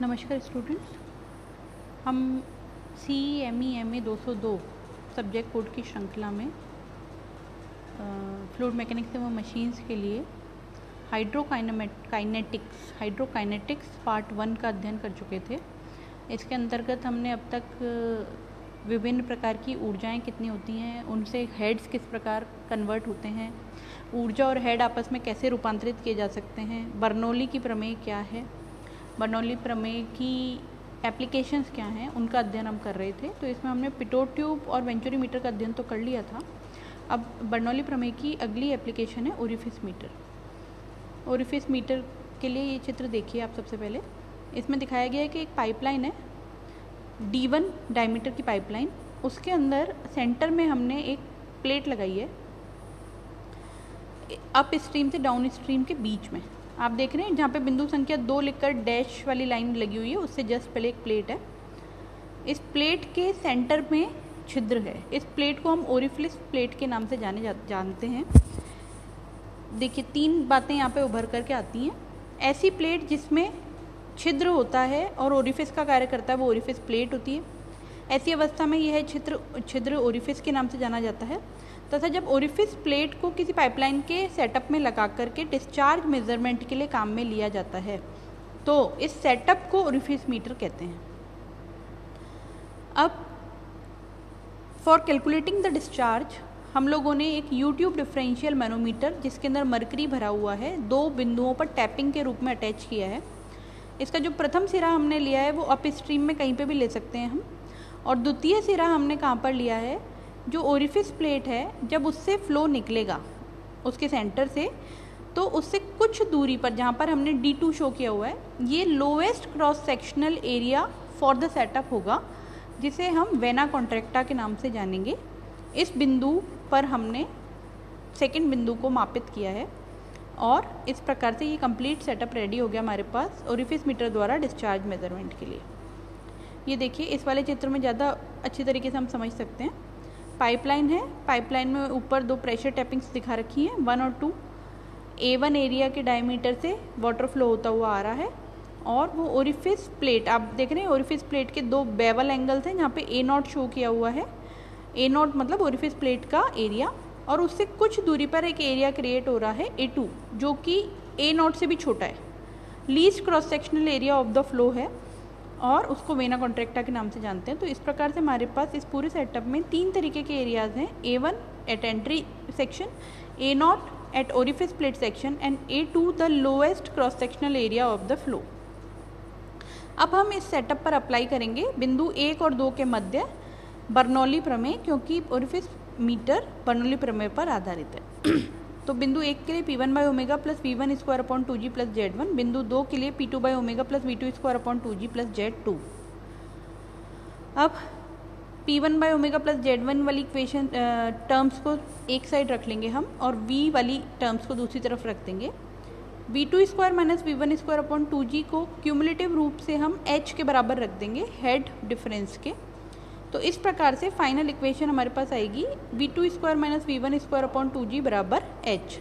नमस्कार स्टूडेंट्स हम C M E M A दो सौ दो सब्जेक्ट कोड की श्रृंखला में फ्लूड मैकेनिक्स एवं मशीन्स के लिए हाइड्रोकाइनेटिक्स हाइड्रोकाइनेटिक्स पार्ट वन का अध्ययन कर चुके थे। इसके अंतर्गत हमने अब तक विभिन्न प्रकार की ऊर्जाएँ कितनी होती हैं, उनसे हेड्स किस प्रकार कन्वर्ट होते हैं, ऊर्जा और हेड आपस में कैसे रूपांतरित किए जा सकते हैं, बर्नौली की प्रमेय क्या है बर्नौली प्रमेय की एप्लीकेशंस क्या हैं? उनका अध्ययन हम कर रहे थे। तो इसमें हमने पिटो ट्यूब और वेंचुरी मीटर का अध्ययन तो कर लिया था। अब बर्नौली प्रमेय की अगली एप्लीकेशन है ओरिफिस मीटर ओरिफिस मीटर के लिए ये चित्र देखिए आप सबसे पहले। इसमें दिखाया गया है कि एक पाइपलाइन है। डी वन डायमीटर की पाइपलाइन उसके अंदर सेंटर में हमने एक प्लेट लगाई है। अप स्ट्रीम से डाउन स्ट्रीम के बीच में। आप देख रहे हैं जहाँ पे बिंदु संख्या दो लिखकर डैश वाली लाइन लगी हुई है उससे जस्ट पहले एक प्लेट है। इस प्लेट के सेंटर में छिद्र है। इस प्लेट को हम ओरिफ्लिस प्लेट के नाम से जाने जा, जानते हैं। देखिए तीन बातें यहाँ पे उभर करके आती हैं। ऐसी प्लेट जिसमें छिद्र होता है और ओरिफिस का कार्य करता है वो ओरिफिस प्लेट होती है। ऐसी अवस्था में यह छिद्र छिद्र ओरिफिस के नाम से जाना जाता है। तथा जब ओरिफिस प्लेट को किसी पाइपलाइन के सेटअप में लगा करके डिस्चार्ज मेज़रमेंट के लिए काम में लिया जाता है। तो इस सेटअप को ओरिफिस मीटर कहते हैं। अब फॉर कैलकुलेटिंग द डिस्चार्ज हम लोगों ने एक यूट्यूब डिफरेंशियल मैनोमीटर जिसके अंदर मरकरी भरा हुआ है, दो बिंदुओं पर टैपिंग के रूप में अटैच किया है। इसका जो प्रथम सिरा हमने लिया है, वो अप स्ट्रीम में कहीं पे भी ले सकते हैं हम। और द्वितीय सिरा हमने कहाँ पर लिया है? जो ओरिफिस प्लेट है, जब उससे फ्लो निकलेगा, उसके सेंटर से तो उससे कुछ दूरी पर, जहाँ पर हमने डी टू शो किया हुआ है, ये lowest cross sectional area for the setup होगा, जिसे हम वेना कॉन्ट्रैक्टा के नाम से जानेंगे। इस बिंदु पर हमने सेकेंड बिंदु को मापित किया है, और इस प्रकार से ये कंप्लीट सेटअप रेडी हो गया हमारे पास ओरिफिस मीटर द्वारा डिस्चार्ज मेज़रमेंट के लिए। ये देखिए, इस वाले चित्र में ज़्यादा अच्छी तरीके से हम समझ सकते हैं। पाइपलाइन है। पाइपलाइन में ऊपर दो प्रेशर टैपिंग्स दिखा रखी हैं। वन और टू। ए वन एरिया के डायमीटर से वाटर फ्लो होता हुआ आ रहा है। और वो ओरिफिस प्लेट आप देख रहे हैं ओरिफिस प्लेट के दो बेवल एंगल्स हैं, जहाँ पे ए नॉट शो किया हुआ है। ए नॉट मतलब ओरिफिस प्लेट का एरिया और उससे कुछ दूरी पर एक एरिया क्रिएट हो रहा है ए टू जो कि ए नॉट से भी छोटा है। Least cross sectional area of the flow है। और उसको वेना कॉन्ट्रैक्टा के नाम से जानते हैं। तो इस प्रकार से हमारे पास इस पूरे सेटअप में तीन तरीके के एरियाज़ हैं। A one at entry section A nought at orifice plate section and A two the lowest cross sectional area of the flow अब हम इस सेटअप पर अप्लाई करेंगे बिंदु एक और दो के मध्य बर्नौली प्रमेय, क्योंकि ओरिफिस मीटर बर्नौली प्रमेय पर आधारित है। तो बिंदु एक के लिए P one by omega plus V one square upon two G plus Z one बिंदु दो के लिए P two by omega plus V two square upon two G plus Z two अब P one by omega plus Z one वाली equation terms को एक side रख लेंगे हम और वी वाली टर्म्स को दूसरी तरफ़ रख देंगे। V two square minus V one square upon two G को क्यूमुलेटिव रूप से हम एच के बराबर रख देंगे हेड डिफरेंस के। तो इस प्रकार से फाइनल इक्वेशन हमारे पास आएगी V two square minus V one square upon two G बराबर एच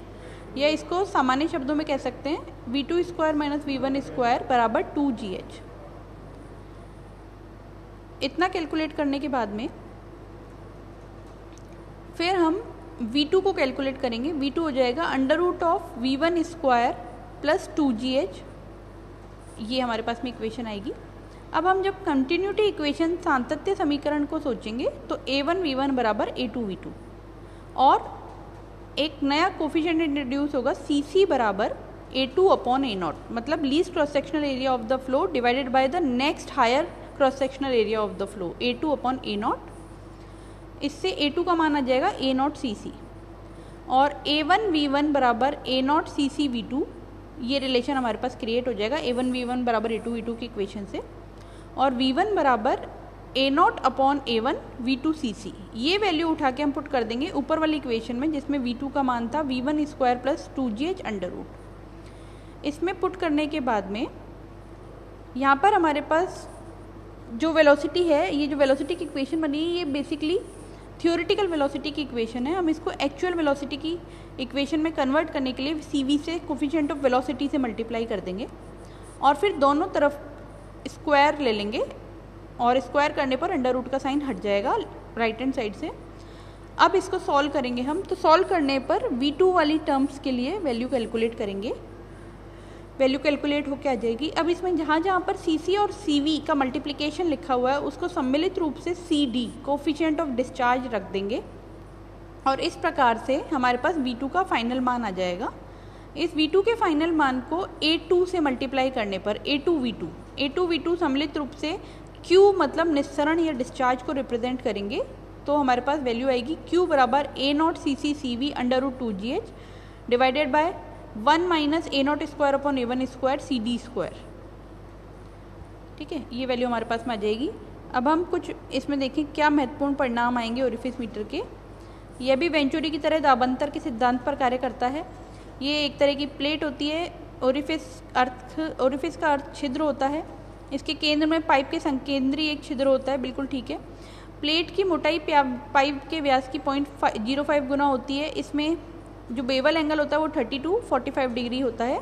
या इसको सामान्य शब्दों में कह सकते हैं V two square minus V one square बराबर टू जी एच इतना कैलकुलेट करने के बाद में फिर हम V2 को कैलकुलेट करेंगे। V2 हो जाएगा under root of V one square plus two G H ये हमारे पास में इक्वेशन आएगी। अब हम जब कंटिन्यूटी इक्वेशन सांतत्य समीकरण को सोचेंगे तो ए वन वी वन बराबर ए टू वी टू और एक नया कोफिशिएंट इंट्रोड्यूस होगा सी सी बराबर A two upon A nought मतलब least cross sectional area of the flow divided by the next higher cross sectional area of the flow A two upon A nought इससे A two का माना जाएगा ए not C सी और ए one V one बराबर A nought C C V two ये relation हमारे पास create हो जाएगा ए वन वी वन बराबर ए टू वी टू की इक्वेशन से. और वी वन बराबर A nought upon A one V two C C ये वैल्यू उठा के हम पुट कर देंगे ऊपर वाली इक्वेशन में, जिसमें वी टू का मान था V one square plus two G H under root इसमें पुट करने के बाद में, यहाँ पर हमारे पास जो वेलोसिटी है, ये जो वेलोसिटी की इक्वेशन बनी है, ये बेसिकली थियोरिटिकल वेलोसिटी की इक्वेशन है। हम इसको एक्चुअल वेलोसिटी की इक्वेशन में कन्वर्ट करने के लिए सी वी से कोफिशेंट ऑफ़ वेलोसिटी से मल्टीप्लाई कर देंगे। और फिर दोनों तरफ़ स्क्वायर ले लेंगे और स्क्वायर करने पर अंडर रूट का साइन हट जाएगा राइट हैंड साइड से। अब इसको सॉल्व करेंगे हम। तो सॉल्व करने पर V2 वाली टर्म्स के लिए वैल्यू कैलकुलेट करेंगे। वैल्यू कैलकुलेट होकर आ जाएगी। अब इसमें जहाँ जहाँ पर सी और सी का मल्टीप्लिकेशन लिखा हुआ है, उसको सम्मिलित रूप से C D coefficient of discharge रख देंगे। और इस प्रकार से हमारे पास वी टू का फाइनल मान आ जाएगा। इस वी टू के फाइनल मान को ए टू से मल्टीप्लाई करने पर A two V two A two V two सम्मिलित रूप से क्यू मतलब निस्सरण या डिस्चार्ज को रिप्रेजेंट करेंगे। तो हमारे पास वैल्यू आएगी क्यू बराबर A nought C C C V under root two G H divided by one minus A nought square upon A one square C D square ठीक है? ये वैल्यू हमारे पास में आ जाएगी। अब हम कुछ इसमें देखें क्या महत्वपूर्ण परिणाम आएँगे ओरिफिस मीटर के। यह भी वेंचुरी की तरह दाबंतर के सिद्धांत पर कार्य करता है। ये एक तरह की प्लेट होती है ओरिफिस अर्थ, ओरिफिस का अर्थ छिद्र होता है। इसके केंद्र में पाइप के संकेंद्रीय एक छिद्र होता है, बिल्कुल ठीक है। प्लेट की मोटाई पाइप के व्यास की पॉइंट ज़ीरो फाइव गुना होती है। इसमें जो बेवल एंगल होता है वो thirty two, forty five degree होता है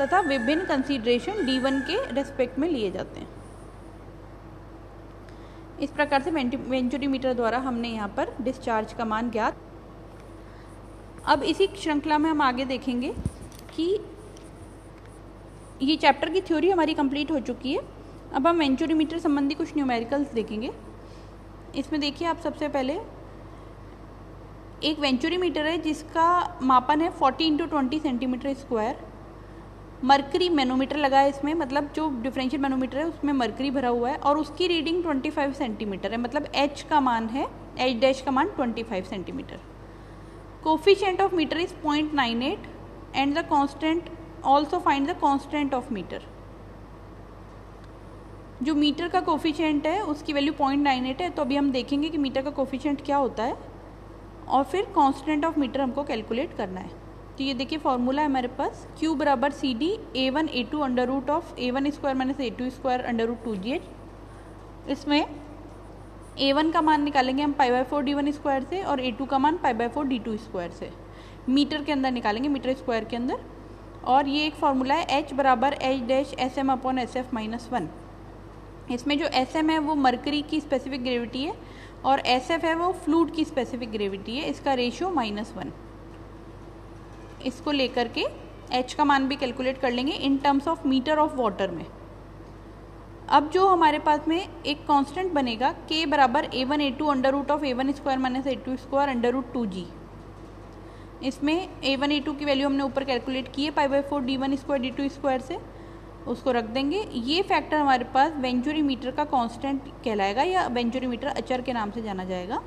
तथा विभिन्न कंसीडरेशन डी वन के रेस्पेक्ट में लिए जाते हैं। इस प्रकार से वेंचुरी मीटर द्वारा हमने यहाँ पर डिस्चार्ज का मान ज्ञात। अब इसी श्रृंखला में हम आगे देखेंगे कि ये चैप्टर की थ्योरी हमारी कंप्लीट हो चुकी है। अब हम वेंचुरी मीटर संबंधी कुछ न्यूमेरिकल्स देखेंगे। इसमें देखिए आप सबसे पहले, एक वेंचुरी मीटर है जिसका मापन है 40 into twenty centimetre square mercury manometer लगा है इसमें मतलब जो डिफरेंशियल मैनोमीटर है उसमें मरकरी भरा हुआ है और उसकी रीडिंग 25 सेंटीमीटर है मतलब एच का मान है एच डैश का मान 25 centimetre coefficient of meter is point nine eight and the constant also find the constant of meter जो मीटर का कोफिशियंट है, उसकी वैल्यू पॉइंट नाइन एट है तो अभी हम देखेंगे कि मीटर का कोफिशियंट क्या होता है। और फिर कॉन्स्टेंट ऑफ़ मीटर हमको कैलकुलेट करना है। तो ये देखिए फॉर्मूला है हमारे पास क्यू बराबर C D A one A two under root of A one square minus A two square under root two G H इसमें ए वन का मान निकालेंगे हम pi by four D one square से और ए टू का मान pi by four D two square से। मीटर के अंदर निकालेंगे मीटर स्क्वायर के अंदर। और ये एक फार्मूला है एच बराबर H dash S M upon S F minus one इसमें जो एस एम है वो मरकरी की स्पेसिफिक ग्रेविटी है और एस एफ़ है वो फ्लूड की स्पेसिफिक ग्रेविटी है, इसका रेशियो माइनस वन इसको लेकर के एच का मान भी कैलकुलेट कर लेंगे in terms of metre of water में. अब जो हमारे पास में एक कांस्टेंट बनेगा के बराबर A one A two under root of A one square minus A two square under root two g इसमें ए वन ए टू की वैल्यू हमने ऊपर कैलकुलेट की है pi by four D one square D two square से, उसको रख देंगे। ये फैक्टर हमारे पास वेंचुरी मीटर का कांस्टेंट कहलाएगा या वेंचुरी मीटर अचर के नाम से जाना जाएगा।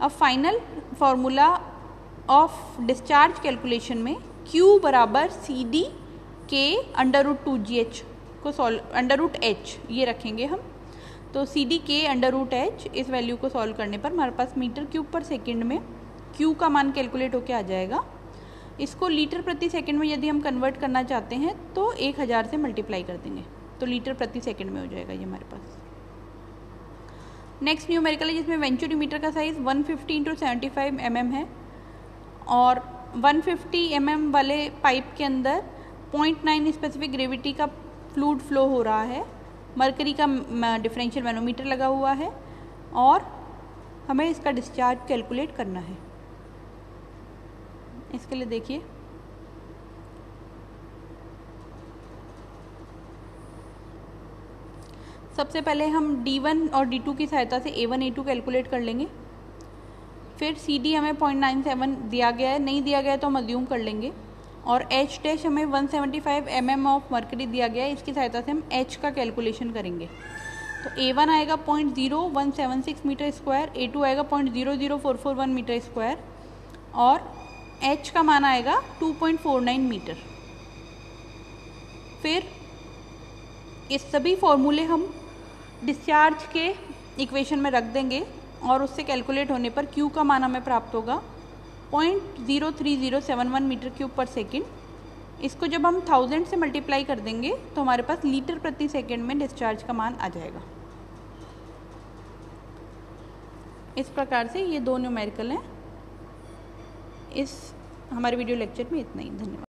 अब final formula of discharge calculation में Q बराबर सी डी के under root two G H को सॉल्व अंडर रूट एच ये रखेंगे हम। तो सी डी के अंडर रूट एच इस वैल्यू को सॉल्व करने पर हमारे पास मीटर क्यूब पर सेकेंड में Q का मान कैलकुलेट होके आ जाएगा। इसको लीटर प्रति सेकंड में यदि हम कन्वर्ट करना चाहते हैं तो एक हज़ार से मल्टीप्लाई कर देंगे। तो लीटर प्रति सेकंड में हो जाएगा ये हमारे पास। नेक्स्ट न्यूमेरिकल है, जिसमें वेंचुरी मीटर का size 150 fifty into seventy M है और 150 फिफ्टी mm वाले पाइप के अंदर 0.9 स्पेसिफिक ग्रेविटी का फ्लूड फ्लो हो रहा है। मरकरी का डिफरेंशियल मैनोमीटर लगा हुआ है और हमें इसका डिस्चार्ज कैलकुलेट करना है। इसके लिए देखिए। सबसे पहले हम D1 और D2 की सहायता से A1 A2 कैलकुलेट कर लेंगे। फिर सी डी हमें पॉइंट नाइन सेवन दिया गया है, नहीं दिया गया है तो हम अज्यूम कर लेंगे। और एच डैश हमें one seventy five M M of mercury दिया गया है, इसकी सहायता से हम एच का कैलकुलेशन करेंगे। तो ए वन आएगा point zero one seven six metre square A two आएगा point zero zero four four one metre square और एच का मान आएगा two point four nine metre फिर इस सभी फॉर्मूले हम डिस्चार्ज के इक्वेशन में रख देंगे और उससे कैलकुलेट होने पर क्यू का मान हमें प्राप्त होगा point zero three zero seven one metre cube पर सेकेंड इसको जब हम थाउज़ेंड से मल्टीप्लाई कर देंगे तो हमारे पास लीटर प्रति सेकेंड में डिस्चार्ज का मान आ जाएगा. इस प्रकार से ये दो न्यूमेरिकल हैं। इस हमारे वीडियो लेक्चर में इतना ही। धन्यवाद।